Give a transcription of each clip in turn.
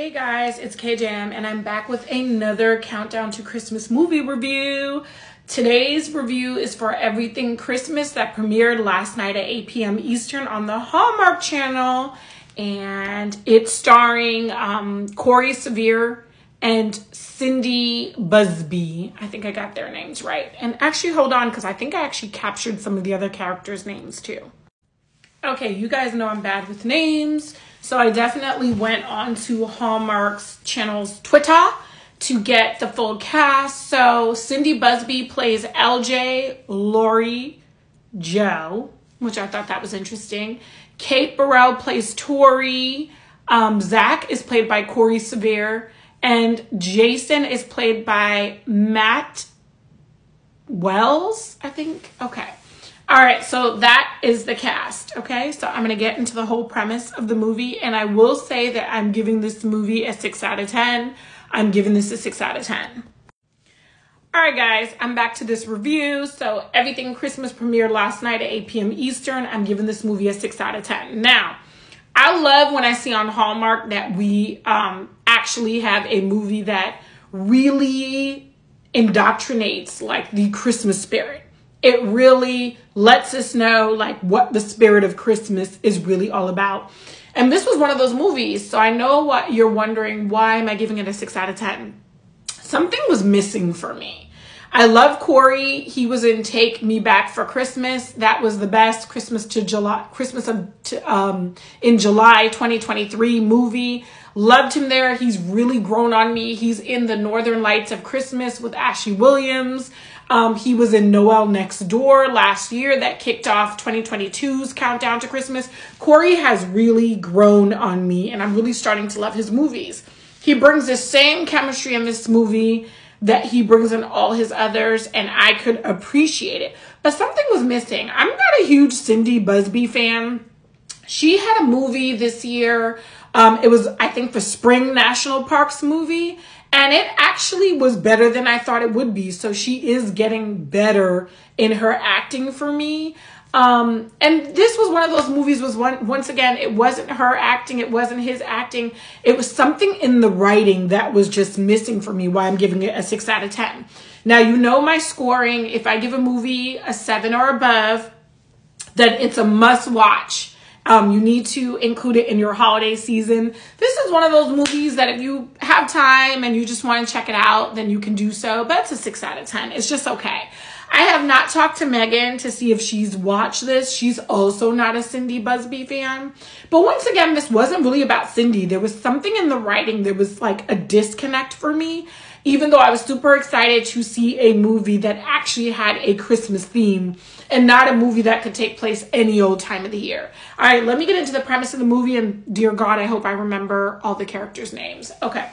Hey guys, it's KJM and I'm back with another countdown to Christmas movie review. Today's review is for Everything Christmas that premiered last night at 8 p.m. Eastern on the Hallmark Channel. And it's starring um, Corey Sevier and Cindy Busby. I think I got their names right. And actually, hold on, because I think I actually captured some of the other characters' names too. Okay, you guys know I'm bad with names. So I definitely went on to Hallmark's channel's Twitter to get the full cast. So Cindy Busby plays LJ, Lori, Joe, which I thought that was interesting. Kate Burrell plays Tori. Um, Zach is played by Corey Sevier. And Jason is played by Matt Wells, I think. Okay. All right, so that is the cast, okay? So I'm to get into the whole premise of the movie, and I will say that I'm giving this movie a 6 out of 10. I'm giving this a 6 out of 10. All right, guys, I'm back to this review. So Everything Christmas premiered last night at 8 p.m. Eastern. I'm giving this movie a 6 out of 10. Now, I love when I see on Hallmark that we um, actually have a movie that really indoctrinates like the Christmas spirit it really lets us know like what the spirit of Christmas is really all about. And this was one of those movies. So I know what you're wondering. Why am I giving it a six out of 10? Something was missing for me. I love Corey. He was in Take Me Back for Christmas. That was the best Christmas to July, Christmas to, um, in July 2023 movie. Loved him there. He's really grown on me. He's in the Northern Lights of Christmas with Ashley Williams. Um, he was in Noel Next Door last year that kicked off 2022's countdown to Christmas. Corey has really grown on me, and I'm really starting to love his movies. He brings the same chemistry in this movie that he brings in all his others, and I could appreciate it. But something was missing. I'm not a huge Cindy Busby fan. She had a movie this year. Um, it was, I think, the Spring National Parks movie, and it actually was better than I thought it would be. So she is getting better in her acting for me. Um, and this was one of those movies was one, once again, it wasn't her acting. It wasn't his acting. It was something in the writing that was just missing for me why I'm giving it a six out of 10. Now, you know, my scoring, if I give a movie a seven or above, then it's a must watch. Um, you need to include it in your holiday season. This is one of those movies that if you have time and you just want to check it out, then you can do so. But it's a six out of 10. It's just okay. I have not talked to Megan to see if she's watched this. She's also not a Cindy Busby fan. But once again, this wasn't really about Cindy. There was something in the writing. There was like a disconnect for me even though I was super excited to see a movie that actually had a Christmas theme and not a movie that could take place any old time of the year. All right, let me get into the premise of the movie, and dear God, I hope I remember all the characters' names. Okay.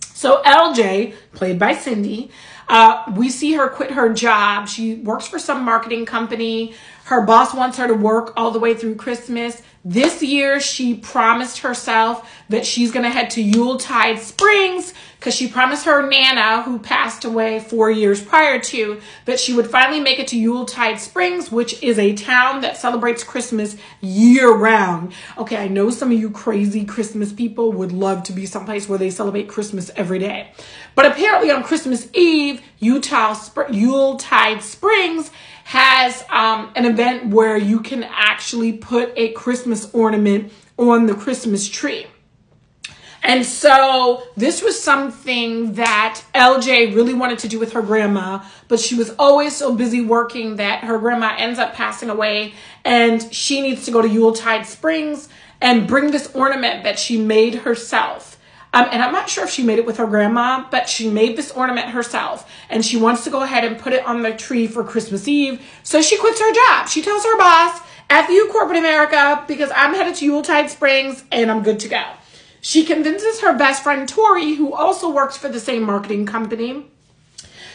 So LJ, played by Cindy, uh, we see her quit her job. She works for some marketing company. Her boss wants her to work all the way through Christmas. This year, she promised herself that she's going to head to Yuletide Springs because she promised her Nana, who passed away four years prior to, that she would finally make it to Yuletide Springs, which is a town that celebrates Christmas year round. Okay, I know some of you crazy Christmas people would love to be someplace where they celebrate Christmas every day. But apparently on Christmas Eve, Utah, Yuletide Springs has um, an event where you can actually put a Christmas ornament on the Christmas tree. And so this was something that LJ really wanted to do with her grandma, but she was always so busy working that her grandma ends up passing away and she needs to go to Yuletide Springs and bring this ornament that she made herself. Um, and I'm not sure if she made it with her grandma, but she made this ornament herself. And she wants to go ahead and put it on the tree for Christmas Eve. So she quits her job. She tells her boss, F you, corporate America, because I'm headed to Yuletide Springs and I'm good to go. She convinces her best friend Tori, who also works for the same marketing company,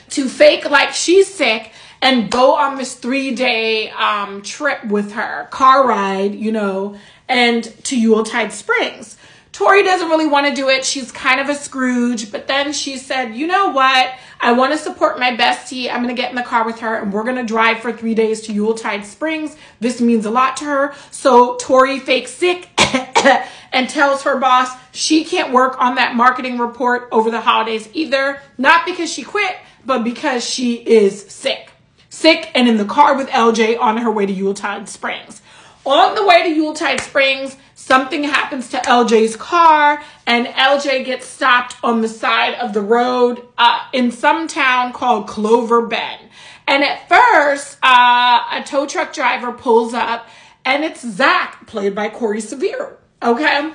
to fake like she's sick and go on this three day um, trip with her, car ride, you know, and to Yuletide Springs. Tori doesn't really want to do it. She's kind of a Scrooge, but then she said, you know what? I want to support my bestie. I'm going to get in the car with her and we're going to drive for three days to Yuletide Springs. This means a lot to her. So Tori fakes sick and tells her boss she can't work on that marketing report over the holidays either. Not because she quit, but because she is sick. Sick and in the car with LJ on her way to Yuletide Springs. On the way to Yuletide Springs, something happens to LJ's car, and LJ gets stopped on the side of the road uh, in some town called Clover Bend. And at first, uh, a tow truck driver pulls up, and it's Zach, played by Corey Sevier. Okay?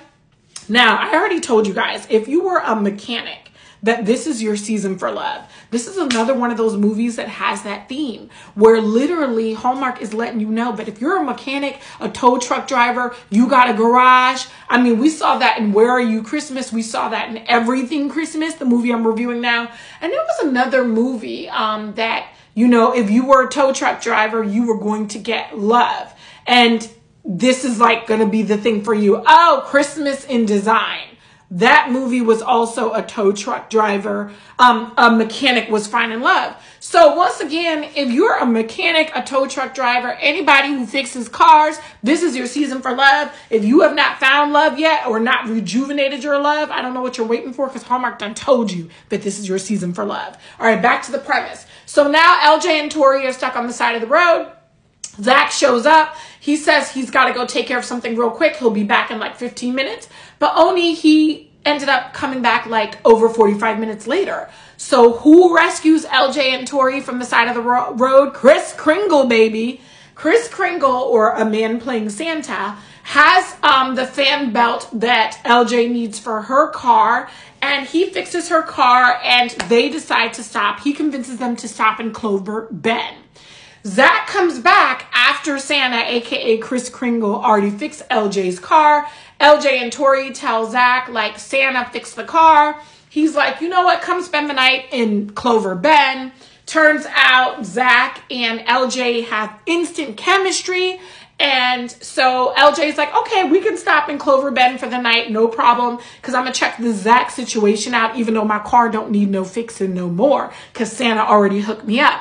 Now, I already told you guys, if you were a mechanic, that this is your season for love. This is another one of those movies that has that theme where literally Hallmark is letting you know. But if you're a mechanic, a tow truck driver, you got a garage. I mean, we saw that in Where Are You Christmas? We saw that in Everything Christmas, the movie I'm reviewing now. And there was another movie um, that, you know, if you were a tow truck driver, you were going to get love. And this is like going to be the thing for you. Oh, Christmas in design that movie was also a tow truck driver. Um, a mechanic was fine in love. So once again, if you're a mechanic, a tow truck driver, anybody who fixes cars, this is your season for love. If you have not found love yet or not rejuvenated your love, I don't know what you're waiting for because Hallmark done told you that this is your season for love. All right, back to the premise. So now LJ and Tori are stuck on the side of the road. Zach shows up. He says he's got to go take care of something real quick. He'll be back in like 15 minutes. But only he ended up coming back like over 45 minutes later. So who rescues LJ and Tori from the side of the ro- road? Kris Kringle, baby. Kris Kringle, or a man playing Santa, has um, the fan belt that LJ needs for her car, and he fixes her car, and they decide to stop. He convinces them to stop in Clover Bend. Zach comes back after Santa, aka Kris Kringle, already fixed LJ's car. LJ and Tori tell Zach, like, Santa fixed the car. He's like, you know what? Come spend the night in Clover Bend. Turns out Zach and LJ have instant chemistry. And so LJ's like, okay, we can stop in Clover Bend for the night, no problem. Cause I'm gonna check the Zach situation out, even though my car don't need no fixing no more. Cause Santa already hooked me up.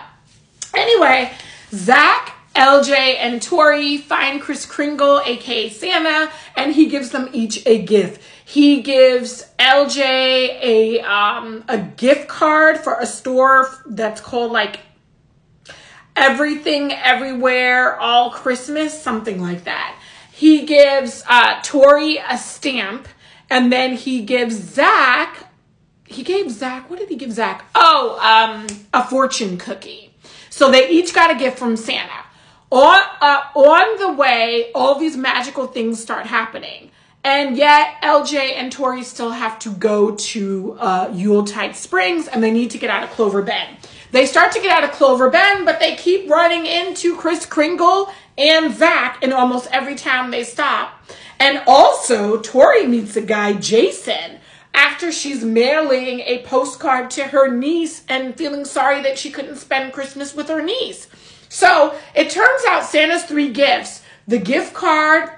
Anyway, Zach, LJ, and Tori find Kris Kringle, aka Santa, and he gives them each a gift. He gives LJ a um, a gift card for a store that's called like Everything Everywhere All Christmas, something like that. He gives uh, Tori a stamp, and then he gives Zach. He gave Zach. What did he give Zach? Oh, um, a fortune cookie. So they each got a gift from Santa. On, uh, on the way, all these magical things start happening. And yet, LJ and Tori still have to go to uh, Yuletide Springs and they need to get out of Clover Bend. They start to get out of Clover Bend, but they keep running into Kris Kringle and Zach in almost every town they stop. And also, Tori meets a guy, Jason, after she's mailing a postcard to her niece and feeling sorry that she couldn't spend Christmas with her niece. So it turns out Santa's three gifts the gift card,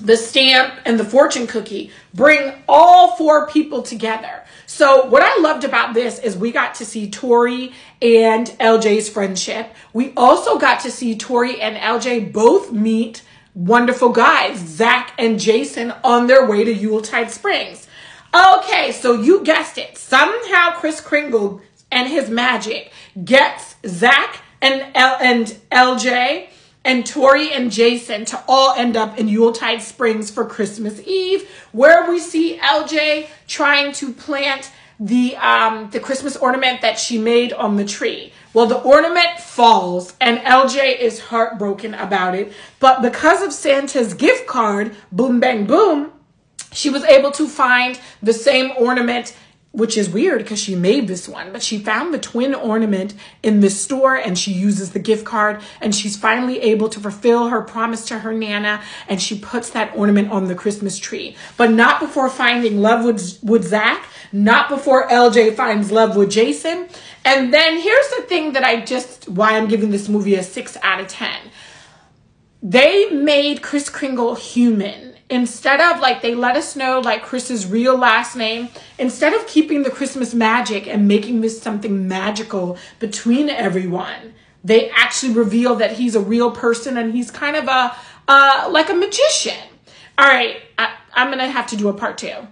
the stamp, and the fortune cookie bring all four people together. So what I loved about this is we got to see Tori and LJ's friendship. We also got to see Tori and LJ both meet wonderful guys, Zach and Jason, on their way to Yuletide Springs. Okay, so you guessed it. Somehow Kris Kringle and his magic gets Zach and L- and LJ and Tori and Jason to all end up in Yuletide Springs for Christmas Eve, where we see LJ trying to plant the um, the Christmas ornament that she made on the tree. Well, the ornament falls, and LJ is heartbroken about it. But because of Santa's gift card, boom, bang, boom, she was able to find the same ornament which is weird because she made this one, but she found the twin ornament in this store and she uses the gift card and she's finally able to fulfill her promise to her Nana and she puts that ornament on the Christmas tree. But not before finding love with, with Zach, not before LJ finds love with Jason. And then here's the thing that I just, why I'm giving this movie a six out of 10. They made Kris Kringle human instead of like they let us know like Kris's real last name, instead of keeping the Christmas magic and making this something magical between everyone, they actually reveal that he's a real person and he's kind of a uh, like a magician. All right, I, I'm gonna have to do a part two.